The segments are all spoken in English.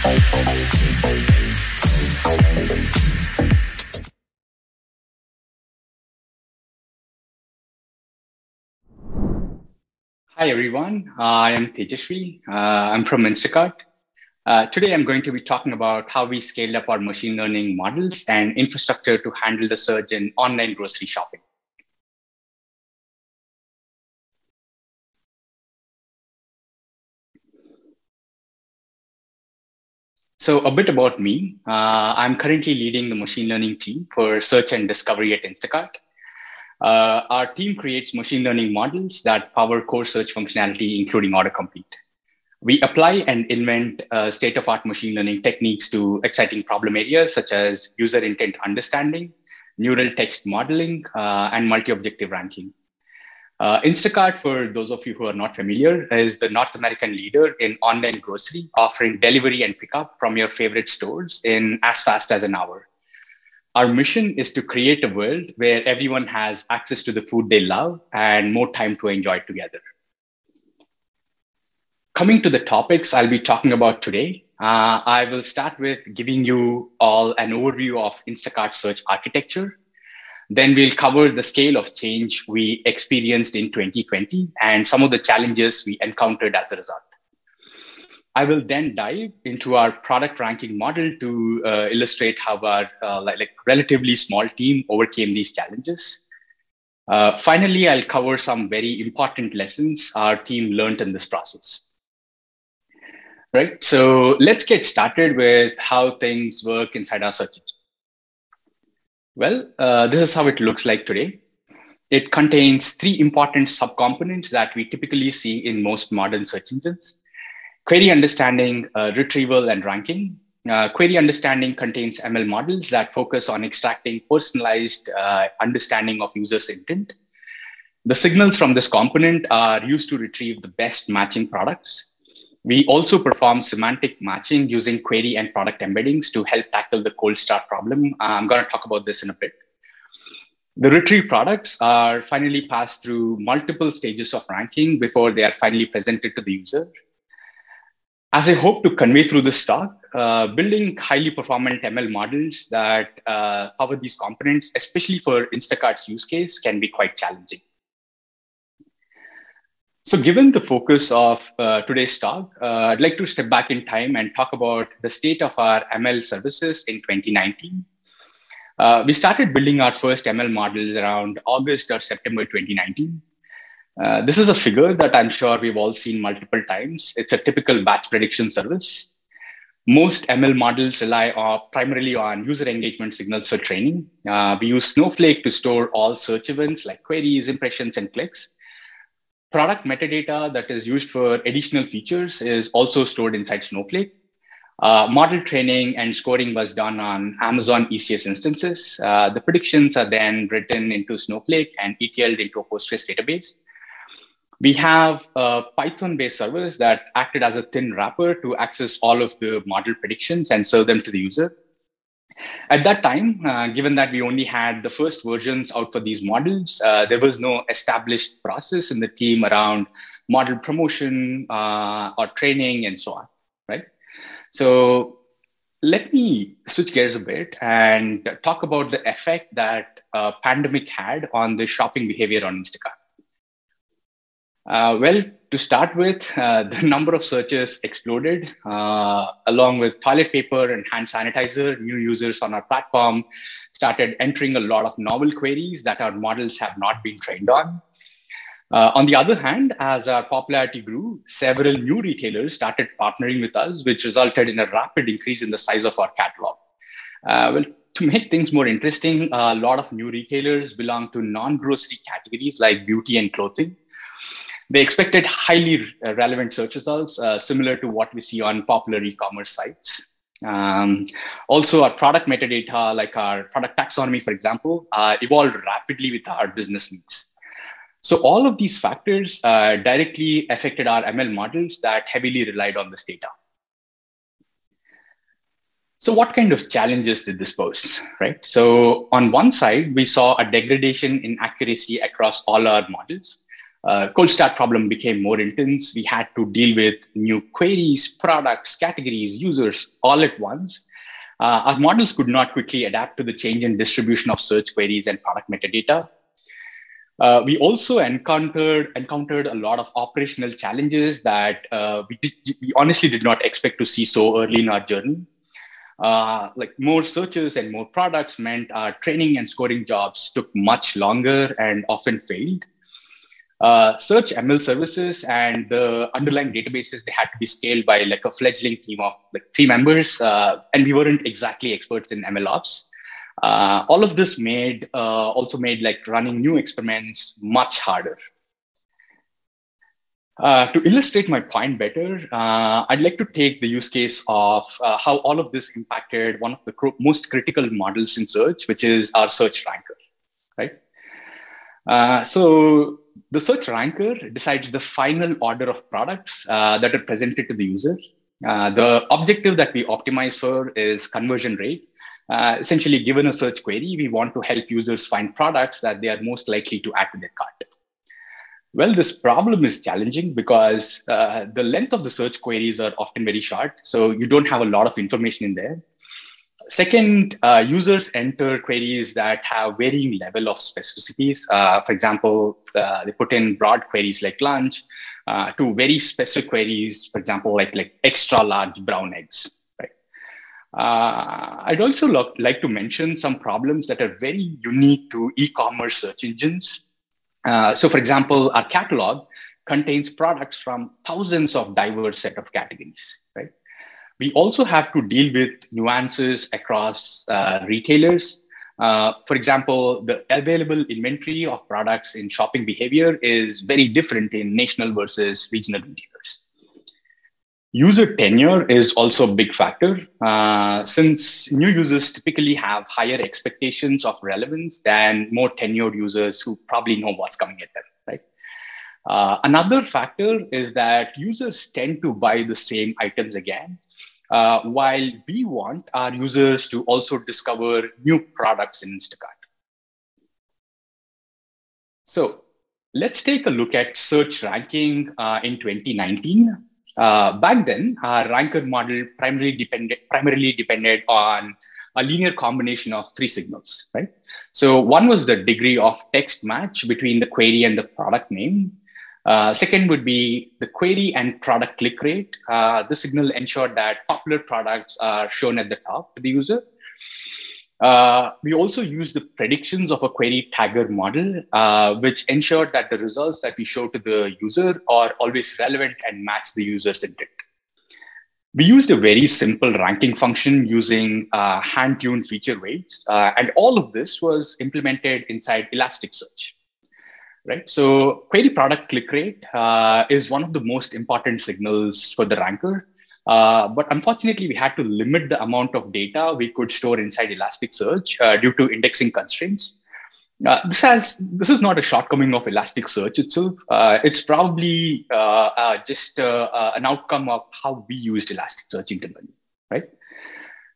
Hi, everyone. Uh, I am Tejaswi. Uh, I'm from Instacart. Uh, today, I'm going to be talking about how we scaled up our machine learning models and infrastructure to handle the surge in online grocery shopping. So a bit about me. Uh, I'm currently leading the machine learning team for search and discovery at Instacart. Uh, our team creates machine learning models that power core search functionality, including autocomplete. We apply and invent uh, state-of-art machine learning techniques to exciting problem areas such as user intent understanding, neural text modeling, uh, and multi-objective ranking. Uh, Instacart, for those of you who are not familiar, is the North American leader in online grocery, offering delivery and pickup from your favorite stores in as fast as an hour. Our mission is to create a world where everyone has access to the food they love and more time to enjoy together. Coming to the topics I'll be talking about today, uh, I will start with giving you all an overview of Instacart search architecture. Then we'll cover the scale of change we experienced in 2020 and some of the challenges we encountered as a result. I will then dive into our product ranking model to uh, illustrate how our uh, like, like, relatively small team overcame these challenges. Uh, finally, I'll cover some very important lessons our team learned in this process. Right, so let's get started with how things work inside our search engine. Well, uh, this is how it looks like today. It contains three important subcomponents that we typically see in most modern search engines query understanding, uh, retrieval, and ranking. Uh, query understanding contains ML models that focus on extracting personalized uh, understanding of users' intent. The signals from this component are used to retrieve the best matching products. We also perform semantic matching using query and product embeddings to help tackle the cold start problem. I'm going to talk about this in a bit. The retrieve products are finally passed through multiple stages of ranking before they are finally presented to the user. As I hope to convey through this talk, uh, building highly performant ML models that uh, cover these components, especially for Instacart's use case, can be quite challenging. So given the focus of uh, today's talk, uh, I'd like to step back in time and talk about the state of our ML services in 2019. Uh, we started building our first ML models around August or September 2019. Uh, this is a figure that I'm sure we've all seen multiple times. It's a typical batch prediction service. Most ML models rely on, primarily on user engagement signals for training. Uh, we use Snowflake to store all search events like queries, impressions, and clicks. Product metadata that is used for additional features is also stored inside Snowflake. Uh, model training and scoring was done on Amazon ECS instances. Uh, the predictions are then written into Snowflake and ETLed into a Postgres database. We have a Python-based servers that acted as a thin wrapper to access all of the model predictions and serve them to the user. At that time, uh, given that we only had the first versions out for these models, uh, there was no established process in the team around model promotion uh, or training and so on, right? So let me switch gears a bit and talk about the effect that pandemic had on the shopping behavior on Instacart. Uh, well, to start with, uh, the number of searches exploded. Uh, along with toilet paper and hand sanitizer, new users on our platform started entering a lot of novel queries that our models have not been trained on. Uh, on the other hand, as our popularity grew, several new retailers started partnering with us, which resulted in a rapid increase in the size of our catalog. Uh, well, to make things more interesting, a lot of new retailers belong to non grocery categories like beauty and clothing. They expected highly uh, relevant search results, uh, similar to what we see on popular e-commerce sites. Um, also, our product metadata, like our product taxonomy, for example, uh, evolved rapidly with our business needs. So all of these factors uh, directly affected our ML models that heavily relied on this data. So what kind of challenges did this pose, right? So on one side, we saw a degradation in accuracy across all our models. Uh, cold start problem became more intense. We had to deal with new queries, products, categories, users all at once. Uh, our models could not quickly adapt to the change in distribution of search queries and product metadata. Uh, we also encountered encountered a lot of operational challenges that uh, we, did, we honestly did not expect to see so early in our journey. Uh, like more searches and more products meant our training and scoring jobs took much longer and often failed. Uh, search ML services and the underlying databases, they had to be scaled by like a fledgling team of like three members. Uh, and we weren't exactly experts in ML ops. Uh, all of this made uh, also made like running new experiments much harder. Uh, to illustrate my point better, uh, I'd like to take the use case of how all of this impacted one of the cr most critical models in search, which is our search ranker, right? so the search ranker decides the final order of products uh, that are presented to the user. Uh, the objective that we optimize for is conversion rate. Uh, essentially, given a search query, we want to help users find products that they are most likely to add to their cart. Well, this problem is challenging because uh, the length of the search queries are often very short. So you don't have a lot of information in there. Second, uh, users enter queries that have varying level of specificities. Uh, for example, uh, they put in broad queries like lunch uh, to very specific queries, for example, like, like extra large brown eggs. Right? Uh, I'd also lo- like to mention some problems that are very unique to e-commerce search engines. Uh, so for example, our catalog contains products from thousands of diverse set of categories, right? We also have to deal with nuances across uh, retailers. Uh, for example, the available inventory of products in shopping behavior is very different in national versus regional retailers. User tenure is also a big factor uh, since new users typically have higher expectations of relevance than more tenured users who probably know what's coming at them, right? Uh, another factor is that users tend to buy the same items again uh, while we want our users to also discover new products in Instacart. So let's take a look at search ranking uh, in 2019. Uh, back then, our ranker model primarily depended, primarily depended on a linear combination of three signals, right? So one was the degree of text match between the query and the product name. Uh, second would be the query and product click rate. Uh, the signal ensured that popular products are shown at the top to the user. Uh, we also use the predictions of a query tagger model, uh, which ensured that the results that we show to the user are always relevant and match the user's intent. We used a very simple ranking function using uh, hand-tuned feature weights, uh, and all of this was implemented inside Elasticsearch right? So query product click rate uh, is one of the most important signals for the ranker. Uh, but unfortunately, we had to limit the amount of data we could store inside Elasticsearch uh, due to indexing constraints. Uh, this has this is not a shortcoming of Elasticsearch itself. Uh, it's probably uh, just an outcome of how we used Elasticsearch internally, right?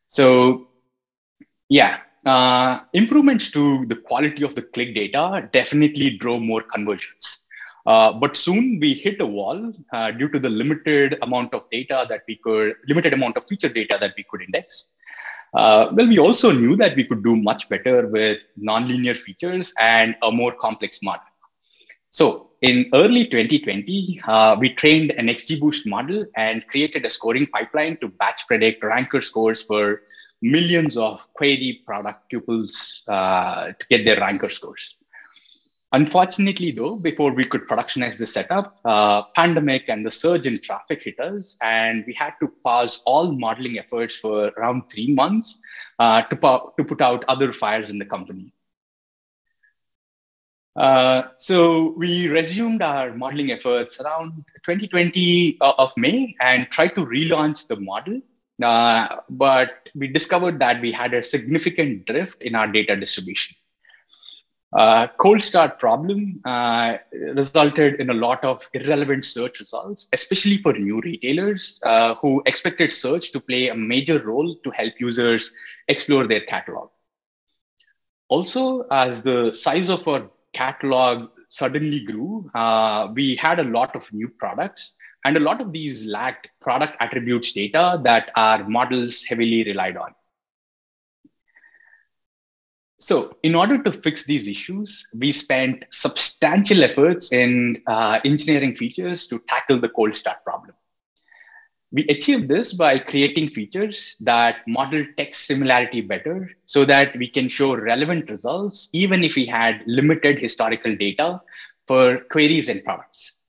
So, yeah, uh, improvements to the quality of the click data definitely drove more conversions. Uh, but soon we hit a wall uh, due to the limited amount of data that we could, limited amount of feature data that we could index. Uh, well, we also knew that we could do much better with nonlinear features and a more complex model. So in early 2020, uh, we trained an XGBoost model and created a scoring pipeline to batch predict ranker scores for millions of query product tuples uh, to get their ranker scores. Unfortunately, though, before we could productionize the setup, uh, pandemic and the surge in traffic hit us, and we had to pause all modeling efforts for around three months uh, to, to put out other fires in the company. Uh, so we resumed our modeling efforts around 2020 uh, of May and tried to relaunch the model uh, but we discovered that we had a significant drift in our data distribution. Uh, cold start problem uh, resulted in a lot of irrelevant search results, especially for new retailers uh, who expected search to play a major role to help users explore their catalog. Also, as the size of our catalog suddenly grew, uh, we had a lot of new products, and a lot of these lacked product attributes data that our models heavily relied on. So, in order to fix these issues, we spent substantial efforts in uh, engineering features to tackle the cold start problem. We achieved this by creating features that model text similarity better so that we can show relevant results even if we had limited historical data for queries and products.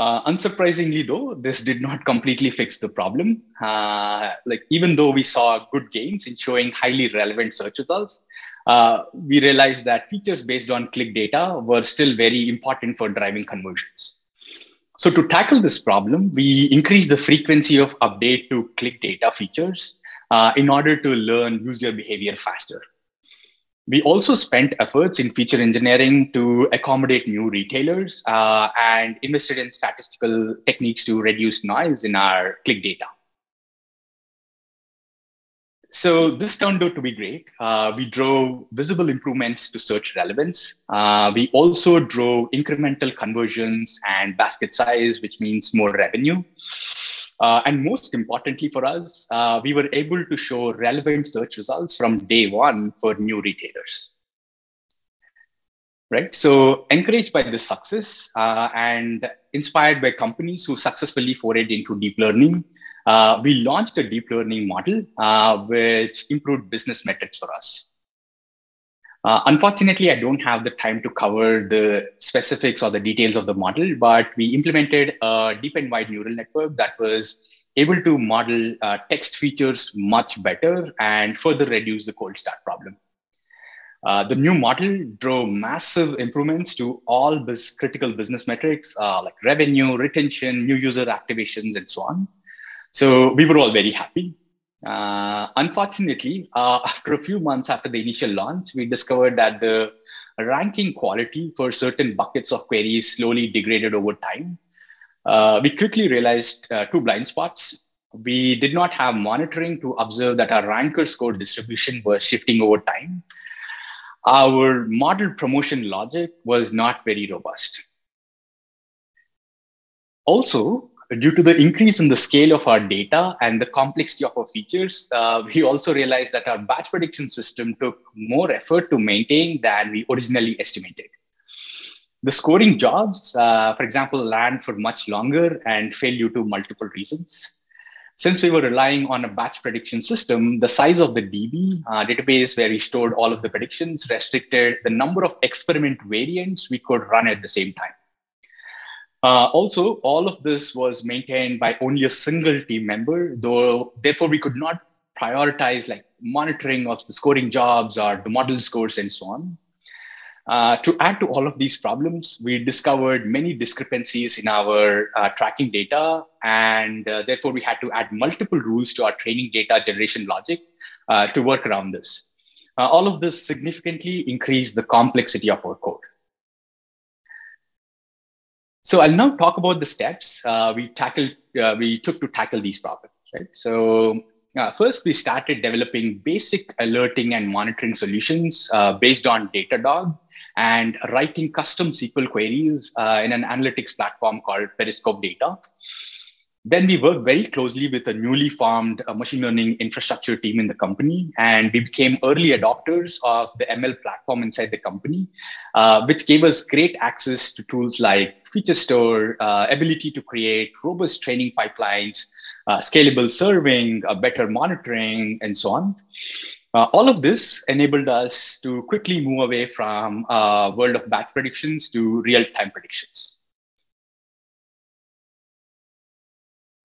Uh, unsurprisingly, though, this did not completely fix the problem. Uh, like even though we saw good gains in showing highly relevant search results, uh, we realized that features based on click data were still very important for driving conversions. So to tackle this problem, we increased the frequency of update to click data features uh, in order to learn user behavior faster. We also spent efforts in feature engineering to accommodate new retailers uh, and invested in statistical techniques to reduce noise in our click data. So this turned out to be great. Uh, we drove visible improvements to search relevance. Uh, we also drove incremental conversions and basket size, which means more revenue. Uh, and most importantly for us, uh, we were able to show relevant search results from day one for new retailers. Right. So, encouraged by this success uh, and inspired by companies who successfully forayed into deep learning, uh, we launched a deep learning model uh, which improved business metrics for us. Uh, unfortunately, I don't have the time to cover the specifics or the details of the model, but we implemented a deep and wide neural network that was able to model uh, text features much better and further reduce the cold start problem. Uh, the new model drove massive improvements to all this critical business metrics uh, like revenue, retention, new user activations, and so on. So we were all very happy. Uh, unfortunately, uh, after a few months after the initial launch, we discovered that the ranking quality for certain buckets of queries slowly degraded over time. Uh, we quickly realized uh, two blind spots. We did not have monitoring to observe that our ranker score distribution was shifting over time. Our model promotion logic was not very robust. Also, due to the increase in the scale of our data and the complexity of our features, uh, we also realized that our batch prediction system took more effort to maintain than we originally estimated. The scoring jobs, uh, for example, land for much longer and fail due to multiple reasons. Since we were relying on a batch prediction system, the size of the DB uh, database where we stored all of the predictions restricted the number of experiment variants we could run at the same time. Uh, also, all of this was maintained by only a single team member, though therefore we could not prioritize like monitoring of the scoring jobs or the model scores and so on. Uh, to add to all of these problems, we discovered many discrepancies in our uh, tracking data, and uh, therefore we had to add multiple rules to our training data generation logic uh, to work around this. Uh, all of this significantly increased the complexity of our code. So I'll now talk about the steps uh, we tackled, uh, we took to tackle these problems. Right. So uh, first, we started developing basic alerting and monitoring solutions uh, based on Datadog and writing custom SQL queries uh, in an analytics platform called Periscope Data. Then we worked very closely with a newly formed uh, machine learning infrastructure team in the company, and we became early adopters of the ML platform inside the company, which gave us great access to tools like Feature Store, uh, ability to create robust training pipelines, uh, scalable serving, uh, better monitoring, and so on. Uh, all of this enabled us to quickly move away from a world of batch predictions to real-time predictions.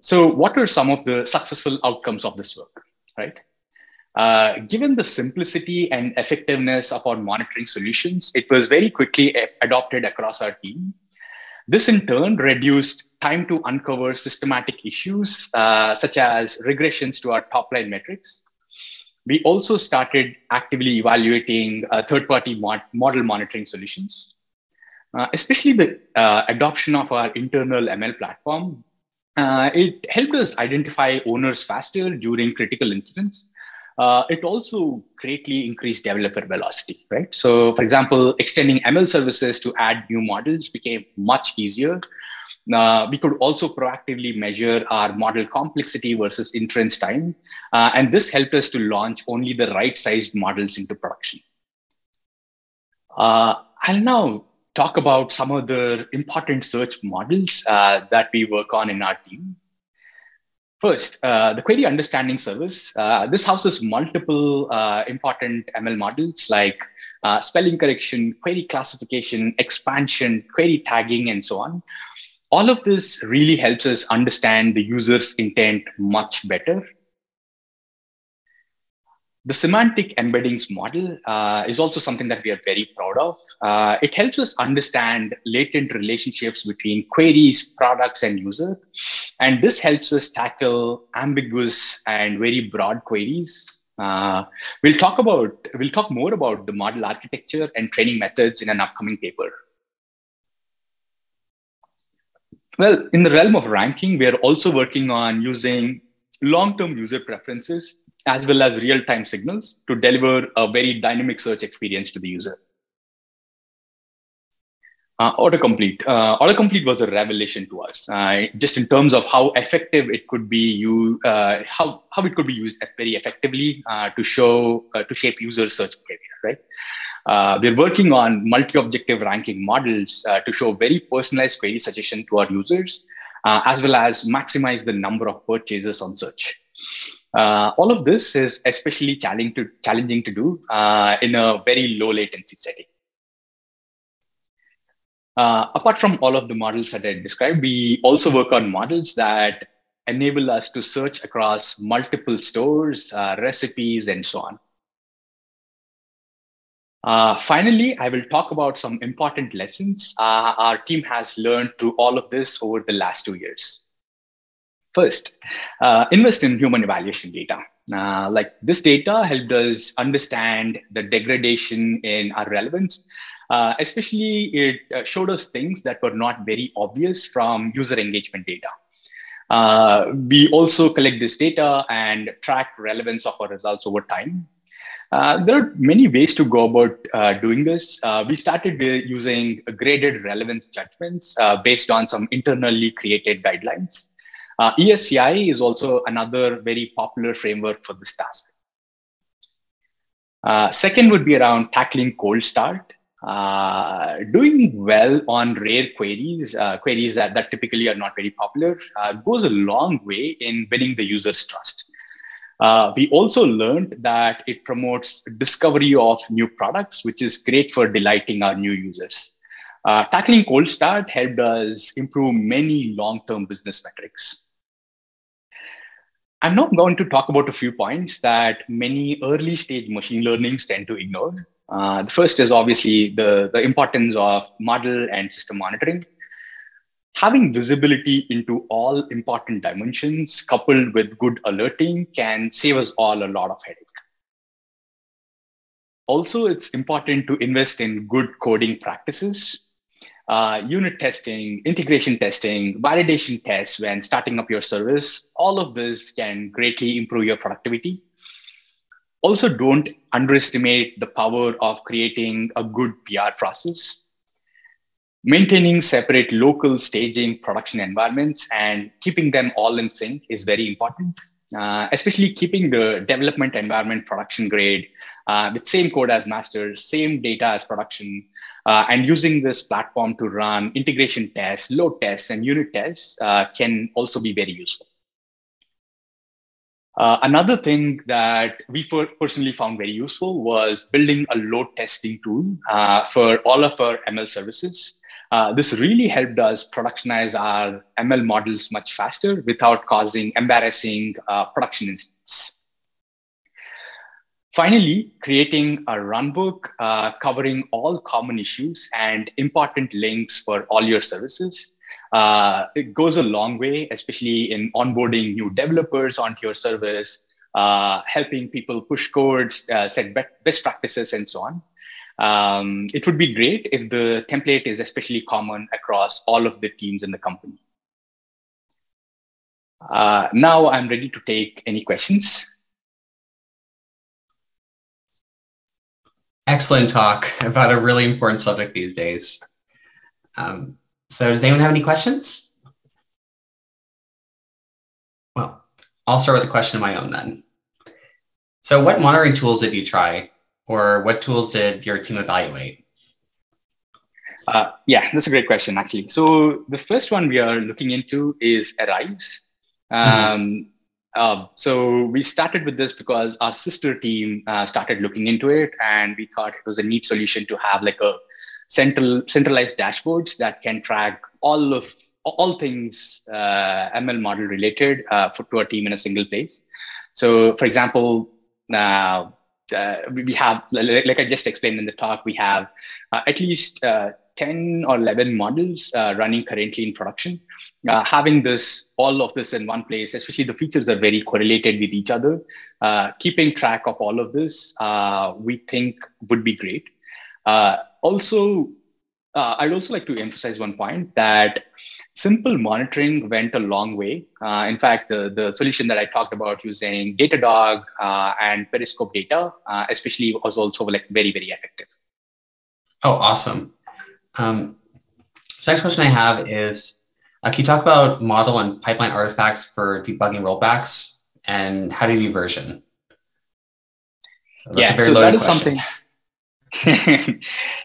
So, what are some of the successful outcomes of this work, right? Uh, given the simplicity and effectiveness of our monitoring solutions, it was very quickly adopted across our team. This in turn reduced time to uncover systematic issues, uh, such as regressions to our top line metrics. We also started actively evaluating uh, third party mod- model monitoring solutions. Uh, especially the uh, adoption of our internal ML platform uh, it helped us identify owners faster during critical incidents. Uh, it also greatly increased developer velocity, right? So, for example, extending ML services to add new models became much easier. Uh, we could also proactively measure our model complexity versus inference time. Uh, and this helped us to launch only the right sized models into production. Uh, I'll now talk about some of the important search models uh, that we work on in our team. First, uh, the query understanding service. Uh, this houses multiple uh, important ML models like uh, spelling correction, query classification, expansion, query tagging, and so on. All of this really helps us understand the user's intent much better the semantic embeddings model uh, is also something that we are very proud of. Uh, it helps us understand latent relationships between queries, products, and users. And this helps us tackle ambiguous and very broad queries. Uh, we'll talk about, we'll talk more about the model architecture and training methods in an upcoming paper. Well, in the realm of ranking, we are also working on using long-term user preferences as well as real-time signals to deliver a very dynamic search experience to the user. Uh, autocomplete. Uh, autocomplete was a revelation to us, uh, just in terms of how effective it could be. You uh, how how it could be used very effectively uh, to show uh, to shape user search behavior. Right. we're working on multi-objective ranking models to show very personalized query suggestion to our users, as well as maximize the number of purchases on search. Uh, all of this is especially challenging to, challenging to do uh, in a very low latency setting. Uh, apart from all of the models that I described, we also work on models that enable us to search across multiple stores, uh, recipes, and so on. Uh, finally, I will talk about some important lessons uh, our team has learned through all of this over the last two years. First, uh, invest in human evaluation data. Uh, like this data helped us understand the degradation in our relevance. Uh, especially, it uh, showed us things that were not very obvious from user engagement data. Uh, we also collect this data and track relevance of our results over time. Uh, there are many ways to go about uh, doing this. Uh, we started using graded relevance judgments uh, based on some internally created guidelines. Uh, ESCI is also another very popular framework for this task. Uh, second would be around tackling cold start. Uh, doing well on rare queries, uh, queries that, that typically are not very popular, uh, goes a long way in winning the user's trust. Uh, we also learned that it promotes discovery of new products, which is great for delighting our new users. Uh, tackling cold start helped us improve many long-term business metrics. I'm now going to talk about a few points that many early stage machine learnings tend to ignore. Uh, the first is obviously the, the importance of model and system monitoring. Having visibility into all important dimensions coupled with good alerting can save us all a lot of headache. Also, it's important to invest in good coding practices uh, unit testing, integration testing, validation tests when starting up your service, all of this can greatly improve your productivity. Also, don't underestimate the power of creating a good PR process. Maintaining separate local staging production environments and keeping them all in sync is very important. Uh, especially keeping the development environment production grade uh, with same code as master, same data as production, uh, and using this platform to run integration tests, load tests, and unit tests uh, can also be very useful. Uh, another thing that we personally found very useful was building a load testing tool uh, for all of our ML services. Uh, this really helped us productionize our ML models much faster without causing embarrassing uh, production instances. Finally, creating a runbook uh, covering all common issues and important links for all your services. Uh, it goes a long way, especially in onboarding new developers onto your service, uh, helping people push codes, set best practices, and so on. Um, it would be great if the template is especially common across all of the teams in the company. Uh, now I'm ready to take any questions. Excellent talk about a really important subject these days. Um, so, does anyone have any questions? Well, I'll start with a question of my own then. So, what monitoring tools did you try, or what tools did your team evaluate? Uh, yeah, that's a great question, actually. So, the first one we are looking into is Arize. Mm-hmm. Um, mm-hmm. uh, so, we started with this because our sister team uh, started looking into it, and we thought it was a neat solution to have like a central centralized dashboards that can track all of all things uh, ML model related uh, for to our team in a single place. So, for example, now uh, we have, like I just explained in the talk, we have uh, at least uh, 10 or 11 models uh, running currently in production. having this, all of this in one place, especially the features are very correlated with each other. keeping track of all of this, we think would be great. also, I'd also like to emphasize one point that simple monitoring went a long way. Uh, in fact, the, the solution that I talked about using Datadog uh, and Periscope data, uh, especially, was also like very, very effective. Oh, awesome. Um, so next question I have is, uh, can you talk about model and pipeline artifacts for debugging rollbacks and how do you version? So yeah, so that is question. something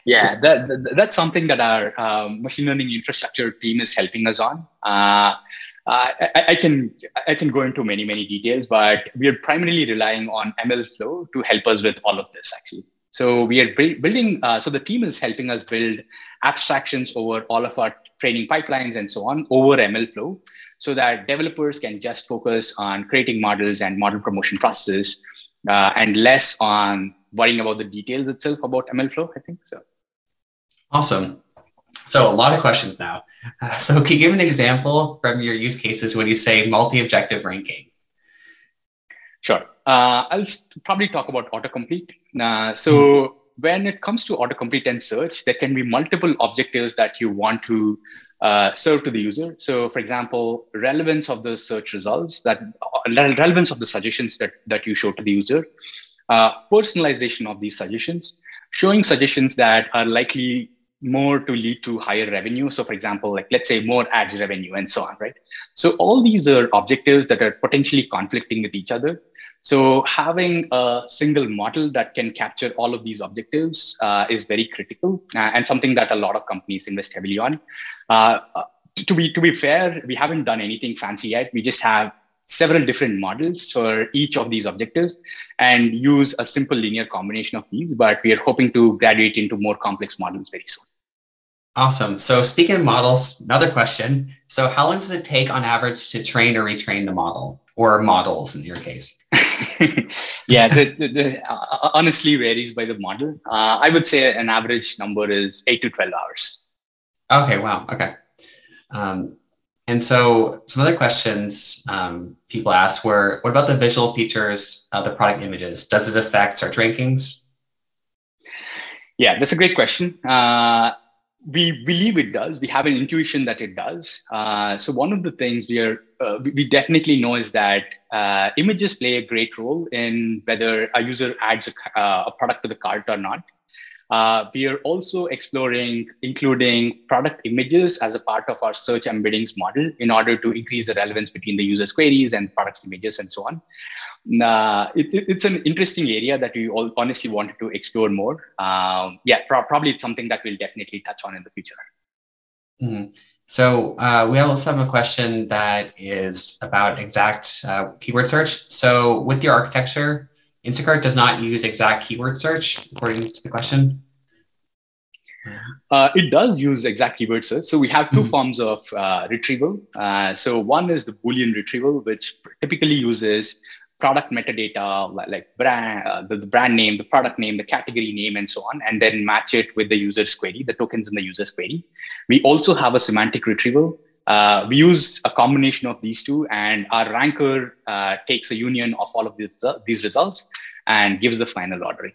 yeah, that, that, that's something that our um, machine learning infrastructure team is helping us on. Uh, I, I, can I can go into many many details, but we are primarily relying on MLflow to help us with all of this actually. So we are building. Uh, so the team is helping us build abstractions over all of our training pipelines and so on over MLflow, so that developers can just focus on creating models and model promotion processes, uh, and less on worrying about the details itself about MLflow, I think so. Awesome. So a lot of questions now. Uh, so can you give an example from your use cases when you say multi-objective ranking? Sure. Uh, I'll probably talk about autocomplete. Uh, so mm-hmm. when it comes to autocomplete and search, there can be multiple objectives that you want to uh, serve to the user. So for example, relevance of the search results, that relevance of the suggestions that, that you show to the user, uh, personalization of these suggestions, showing suggestions that are likely more to lead to higher revenue. So, for example, like let's say more ads revenue and so on, right? So, all these are objectives that are potentially conflicting with each other. So, having a single model that can capture all of these objectives uh, is very critical uh, and something that a lot of companies invest heavily on. Uh, to be to be fair, we haven't done anything fancy yet. We just have several different models for each of these objectives and use a simple linear combination of these, but we are hoping to graduate into more complex models very soon. Awesome. So speaking of models, another question. So how long does it take on average to train or retrain the model or models in your case? yeah, the, the, the, uh, honestly varies by the model. Uh, I would say an average number is eight to 12 hours. Okay, wow. Okay. Um, and so some other questions um, people asked were, what about the visual features of the product images? Does it affect search rankings? Yeah, that's a great question. Uh, we believe it does. We have an intuition that it does. Uh, so one of the things we are uh, we definitely know is that uh, images play a great role in whether a user adds a, uh, a product to the cart or not. Uh, we are also exploring including product images as a part of our search embeddings model in order to increase the relevance between the user's queries and products images and so on. Uh, it, it's an interesting area that we all honestly wanted to explore more. Um, yeah, pro- probably it's something that we'll definitely touch on in the future. Mm-hmm. So uh, we also have a question that is about exact uh, keyword search. So with your architecture, Instacart does not use exact keyword search, according to the question. Uh, it does use exact keyword search. So we have 2 mm-hmm. forms of uh, retrieval. Uh, so one is the Boolean retrieval, which typically uses product metadata like brand, uh, the, the, brand name, the product name, the category name, and so on, and then match it with the user's query, the tokens in the user's query. We also have a semantic retrieval, uh, we use a combination of these two, and our ranker uh, takes a union of all of these, these results and gives the final ordering.